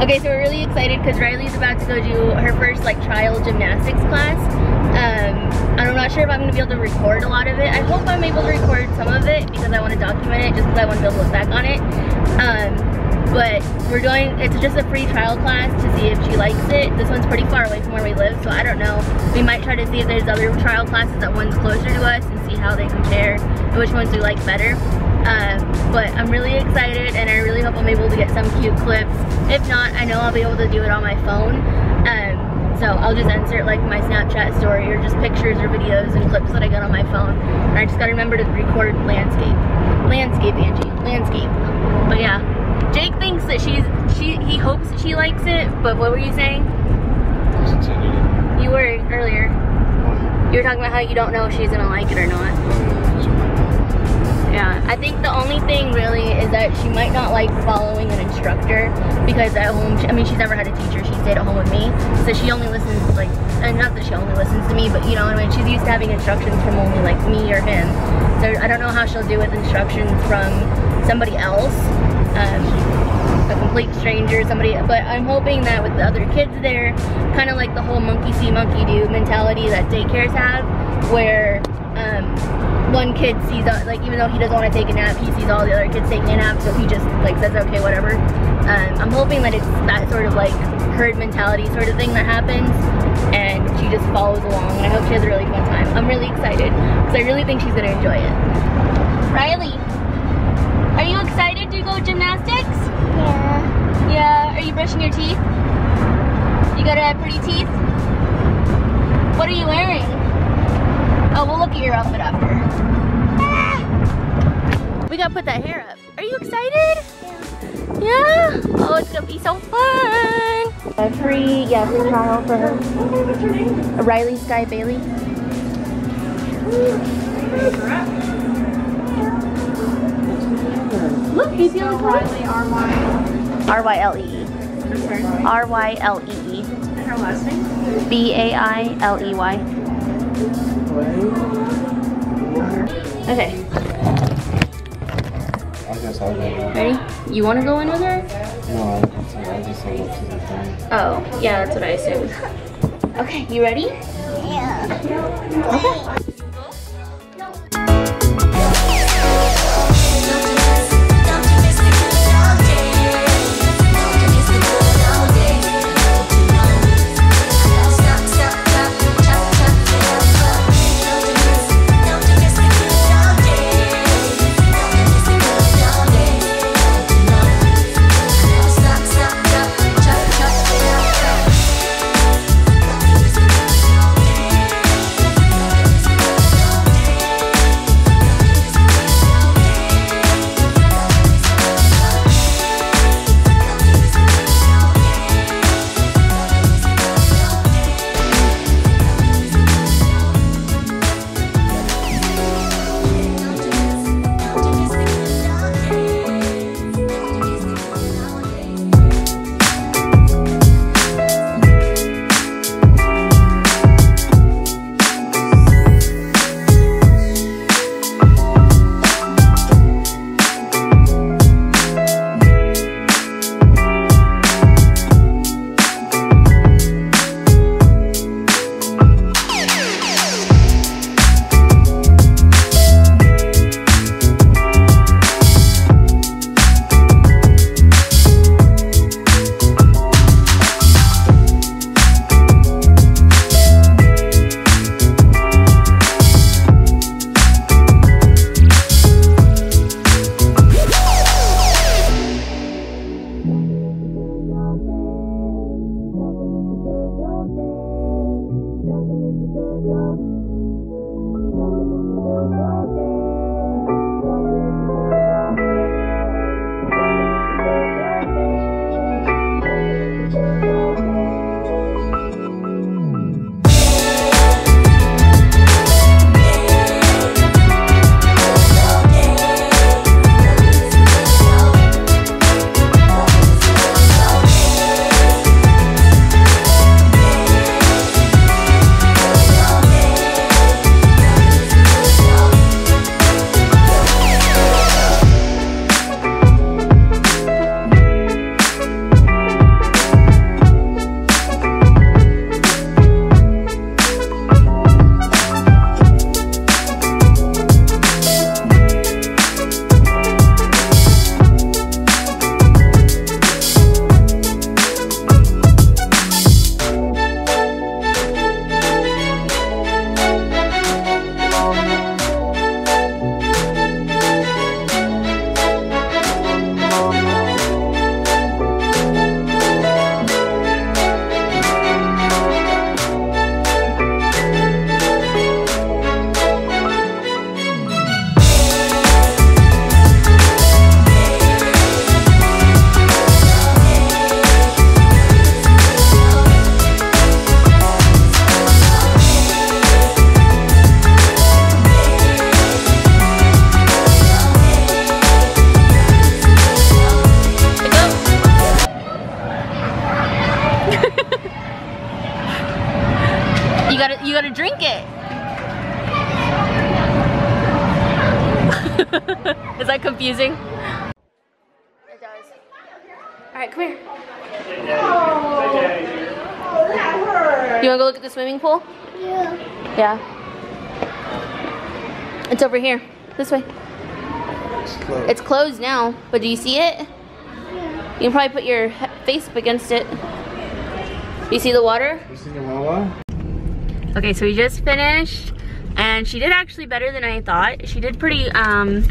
Okay, so we're really excited because Rylee's about to go do her first like trial gymnastics class. Um, I'm not sure if I'm gonna be able to record a lot of it. I hope I'm able to record some of it because I want to document it just because I want to be able to look back on it. Um, but we're going, it's just a free trial class to see if she likes it. This one's pretty far away from where we live, so I don't know. We might try to see if there's other trial classes that one's closer to us and see how they compare and which ones we like better. Um, but I'm really excited and I really hope I'm able to get some cute clips. If not, I know I'll be able to do it on my phone. Um, so I'll just insert like my Snapchat story or just pictures or videos and clips that I got on my phone. And I just gotta remember to record landscape. Landscape, Angie, landscape. But yeah, Jake thinks that she's, she, he hopes she likes it, but what were you saying? You were earlier. You were talking about how you don't know if she's gonna like it or not. Yeah, I think the only thing really is that she might not like following an instructor because at home, she, I mean, she's never had a teacher. She stayed at home with me, so she only listens like, and not that she only listens to me, but you know what I mean. She's used to having instructions from only like me or him. So I don't know how she'll do with instructions from somebody else um, a complete stranger, somebody, but I'm hoping that with the other kids there, kind of like the whole monkey see, monkey do mentality that daycares have, where um, one kid sees, like even though he doesn't want to take a nap, he sees all the other kids taking a nap, so he just like says, okay, whatever. Um, I'm hoping that it's that sort of like herd mentality sort of thing that happens, and she just follows along, and I hope she has a really fun time. I'm really excited, because I really think she's going to enjoy it. Rylee, are you excited to go gymnastics? Yeah. Yeah. Are you brushing your teeth? You got uh, pretty teeth? What are you wearing? Oh, we'll look at your outfit after. Ah! We gotta put that hair up. Are you excited? Yeah. Yeah? Oh, it's gonna be so fun. A free, yeah, free trial for her. Rylee Skye Bailey. Look, he's the only Rylee R-Y. R-Y-L-E-E. R-Y-L-E-E. And her last name? B-A-I-L-E-Y. Okay, I guess I'll go. ready? You want to go in with her? No, I, I just said up to the thing. Oh, yeah, that's what I assumed. Okay, you ready? Yeah. Okay. Is that confusing? It does. All right, come here. You wanna go look at the swimming pool? Yeah. Yeah. It's over here. This way. It's closed. It's closed now, but do you see it? Yeah. You can probably put your face up against it. You see the water? You seen your Wawa? Okay, so we just finished and she did actually better than I thought. She did pretty, um,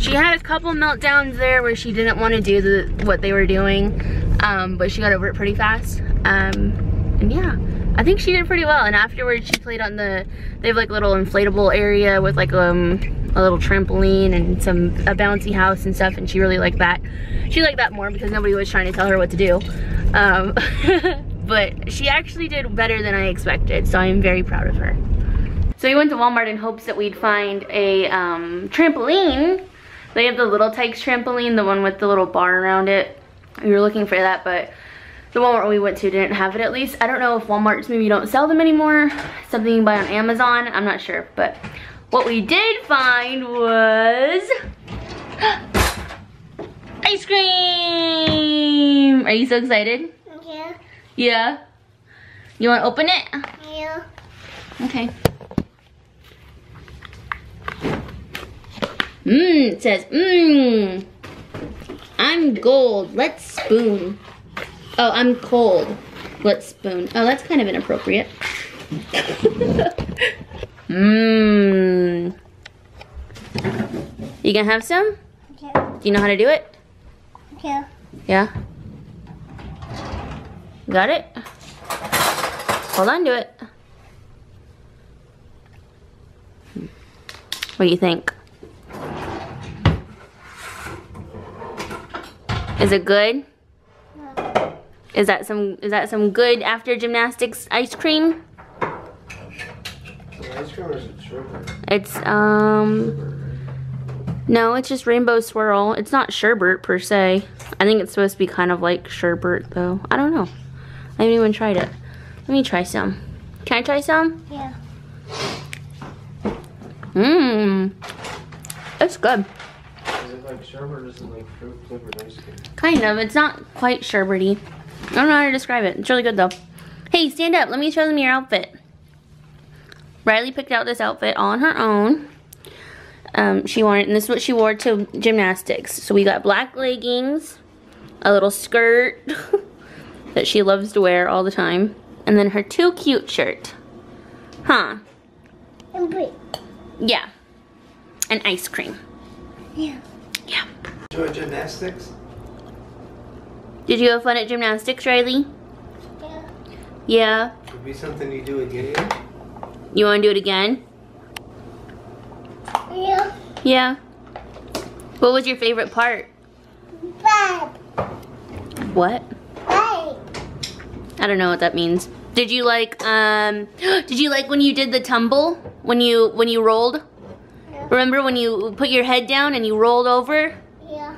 she had a couple meltdowns there where she didn't want to do the what they were doing, um, but she got over it pretty fast. Um, and yeah, I think she did pretty well. And afterwards she played on the, they have like a little inflatable area with like um, a little trampoline and some, a bouncy house and stuff and she really liked that. She liked that more because nobody was trying to tell her what to do. Um, but she actually did better than I expected, so I'm very proud of her. So we went to Walmart in hopes that we'd find a um, trampoline. They have the Little Tikes trampoline, the one with the little bar around it. We were looking for that, but the Walmart we went to didn't have it at least. I don't know if Walmart's maybe don't sell them anymore. Something you can buy on Amazon, I'm not sure. But what we did find was ice cream. Are you so excited? Yeah. Yeah. You want to open it? Yeah. Okay. Mmm, it says, mmm. I'm gold. Let's spoon. Oh, I'm cold. Let's spoon. Oh, that's kind of inappropriate. Mmm. You gonna have some? Yeah. Do you know how to do it? Yeah. Yeah. Got it? Hold on to it. What do you think? Is it good? Is that some is that some good after gymnastics ice cream? Ice cream or is it sherbet? It's um no, it's just rainbow swirl. It's not sherbet per se. I think it's supposed to be kind of like sherbet though. I don't know. I haven't even tried it. Let me try some. Can I try some? Yeah. Mmm. It's good. Is it like sherbet or is it like fruit flavored ice cream? Kind of. It's not quite sherbety. I don't know how to describe it. It's really good though. Hey, stand up. Let me show them your outfit. Rylee picked out this outfit on her own. Um, she wanted, and this is what she wore to gymnastics. So we got black leggings, a little skirt that she loves to wear all the time, and then her too cute shirt. Huh? And break. Yeah. And ice cream. Yeah. Yeah. Enjoy gymnastics? Did you have fun at gymnastics, Rylee? Yeah. Yeah. Would be something you do again? You want to do it again? Yeah. Yeah. What was your favorite part? Bad. What? Bye. I don't know what that means. Did you like um did you like when you did the tumble? When you when you rolled? Yeah. Remember when you put your head down and you rolled over? Yeah.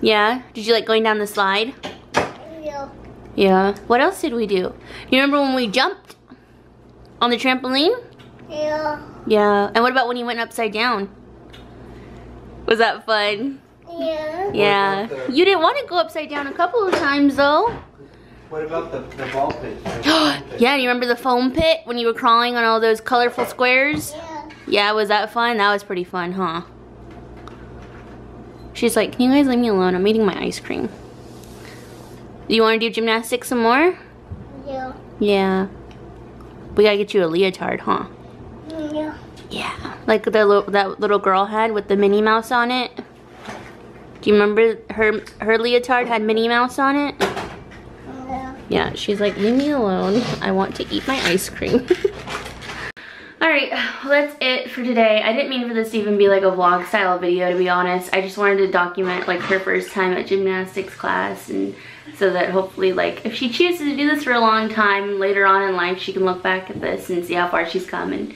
Yeah. Did you like going down the slide? Yeah. Yeah. What else did we do? You remember when we jumped on the trampoline? Yeah. Yeah. And what about when you went upside down? Was that fun? Yeah. Yeah. You didn't want to go upside down a couple of times though. What about the, the ball pit? yeah, do you remember the foam pit when you were crawling on all those colorful squares? Yeah. Yeah, was that fun? That was pretty fun, huh? She's like, can you guys leave me alone? I'm eating my ice cream. Do you want to do gymnastics some more? Yeah. Yeah. We gotta get you a leotard, huh? Yeah. Yeah. Like the little, that little girl had with the Minnie Mouse on it. Do you remember her her leotard had Minnie Mouse on it? Yeah. Yeah, she's like, leave me alone. I want to eat my ice cream. Alright, well that's it for today. I didn't mean for this to even be like a vlog style video to be honest. I just wanted to document like her first time at gymnastics class and so that hopefully like if she chooses to do this for a long time later on in life she can look back at this and see how far she's come and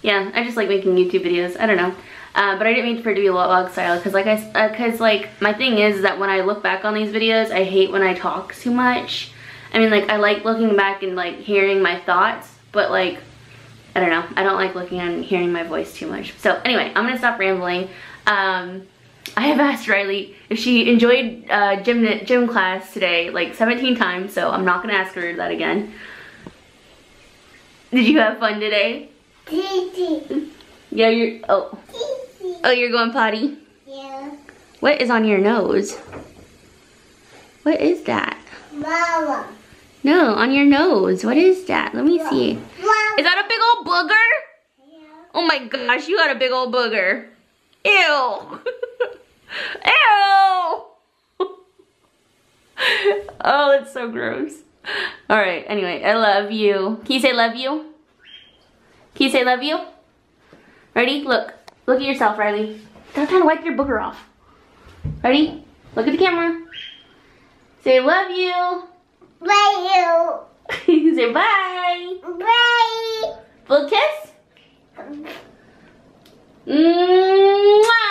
yeah, I just like making YouTube videos. I don't know. Uh, but I didn't mean for it to be a vlog style because like I, because like my thing is that when I look back on these videos, I hate when I talk too much. I mean like I like looking back and like hearing my thoughts, but like I don't know. I don't like looking and hearing my voice too much. So anyway, I'm gonna stop rambling. Um, I have asked Rylee if she enjoyed uh, gym gym class today like 17 times, so I'm not gonna ask her that again. Did you have fun today? Yeah, you're. Oh, oh, you're going potty. Yeah. What is on your nose? What is that? Mama. No, on your nose. What is that? Let me see. Mama. Is that a big old booger? Yeah. Oh my gosh, you got a big old booger. Ew. Ew. oh, that's so gross. All right, anyway, I love you. Can you say love you? Can you say love you? Ready? Look. Look at yourself, Rylee. Stop trying to wipe your booger off. Ready? Look at the camera. Say love you you say bye. Bye. Full kiss. Mwah.